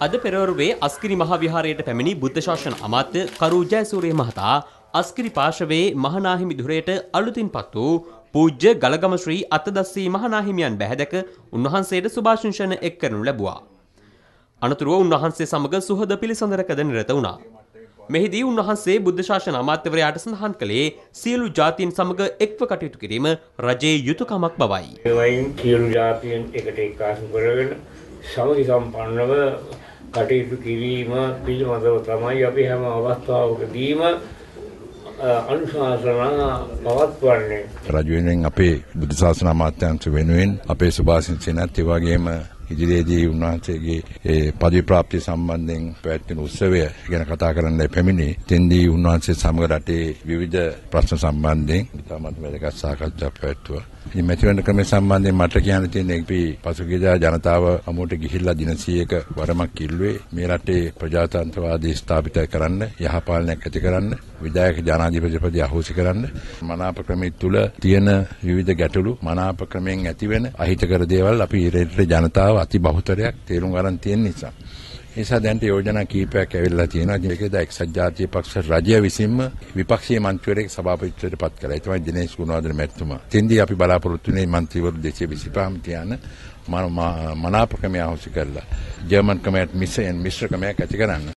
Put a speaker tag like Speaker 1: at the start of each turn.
Speaker 1: අද පෙරවරුවේ අස්කිරි මහාවිහාරයට පැමිණි බුද්ධ ශාසන අමාත්‍ය කරු ජයසූරිය මහතා අස්කිරි පාර්ශවයේ මහනාහිමි දුරයට අලුතින් පත් වූ පූජ්‍ය ගලගම ශ්‍රී අත්තදස්සී මහනාහිමියන් බැහැදක උන්වහන්සේට සුභාශිංසන එක් කරනු ලැබුවා. අනතුරුව උන්වහන්සේ සමග සුහද පිළිසඳරකද නිරත වුණා. මෙහිදී උන්වහන්සේ බුද්ධ ශාසන අමාත්‍යවරයාට සඳහන් කළේ සියලු ජාතීන් සමග එක්ව කටයුතු කිරීම රජයේ යුතුයකමක් බවයි.
Speaker 2: ඒවයින් සියලු ජාතීන් එකට එක්කාසු කරගෙන සමගි සම්පන්නව කටයුතු කිරීම පිළිබඳව තමයි අපි හැම අවස්ථාවකදීම අනුශාසනා පවත්වන්නේ.
Speaker 3: රජ වෙනුවෙන් අපේ බුදු ශාසන අමාත්‍යංශ වෙනුවෙන් අපේ සුභාසිංසනත් ඒ වගේම ඉදිරියේදී උන්වහන්සේගේ ඒ පදවි ප්‍රාප්තිය සම්බන්ධයෙන් පැවැත්වෙන උත්සවය ගැන කතා කරන්න පැමිණි. තෙන්දී උන්වහන්සේ සමග රටේ විවිධ ප්‍රශ්න සම්බන්ධයෙන් ඉතාමත් වැදගත් සාකච්ඡා පැවැත්වුවා. ඉතින් මැතිවරණ ක්‍රමය සම්බන්ධයෙන් මට කියන්න තියෙන්නේ අපි පසුගියදා ජනතාව හමුවට ගිහිල්ලා දින 100ක වරමක් ඉල්ලුවේ මේ රටේ ප්‍රජාතන්ත්‍රවාදී ස්ථාපිත කරන්න යහපාලනයක් ඇති කරන්න විධායක ජනාධිපති පදවිය අහෝසි කරන්න මනාප ක්‍රමයේ තුල තියෙන විවිධ ගැටලු මනාප ක්‍රමයෙන් ඇතිවෙන අහිතකර දේවල් අපි රටේ ජනතාව අති බහුතරයක් තේරුම් ගන්න තියෙන නිසා නිසා දැන්ට යෝජනා කීපයක් ඇවිල්ලා තියෙනවා. ඒකද එක්සත් ජාතික පක්ෂ රජය විසින්ම විපක්ෂීය මන්ත්‍රීවරයෙක් සභාපතිත්වයට පත් කළා. ඒ තමයි දිනේෂ් ගුණවර්ධන මැතිතුමා. තෙන්දී අපි බලාපොරොත්තු වෙන්නේ මන්ත්‍රීවරු 225ම තියන මනාප ක්‍රමය අහෝසි කරලා ජර්මන් ක්‍රමයට මිශ්‍ර මිශ්‍ර ක්‍රමයක් ඇති කරන්න.